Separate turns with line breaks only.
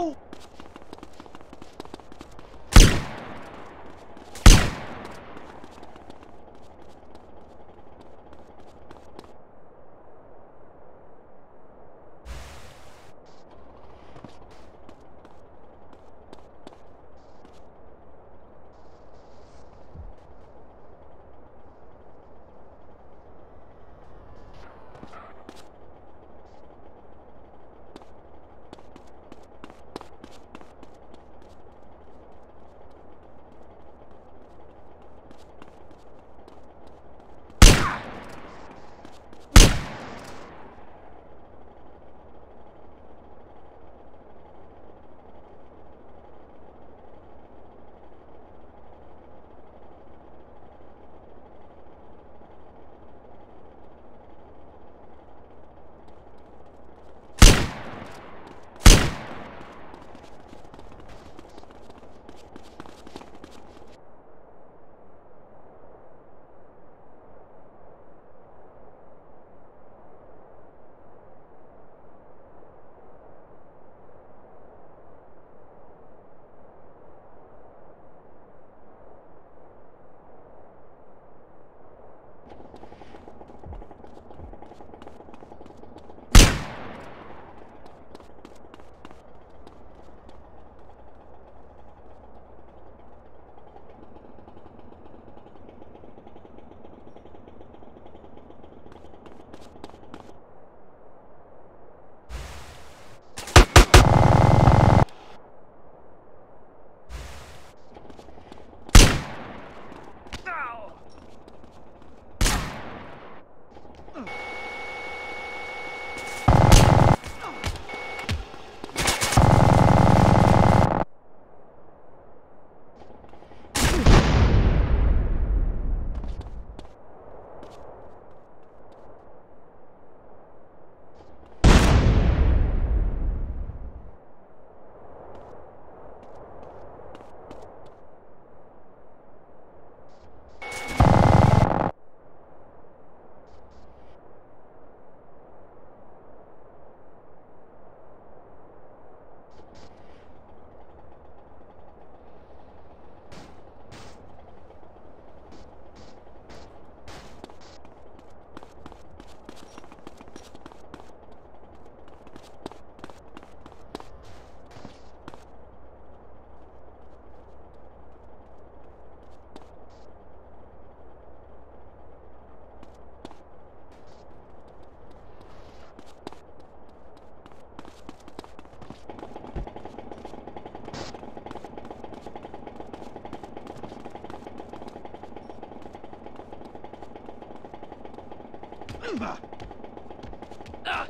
Oh! Ah!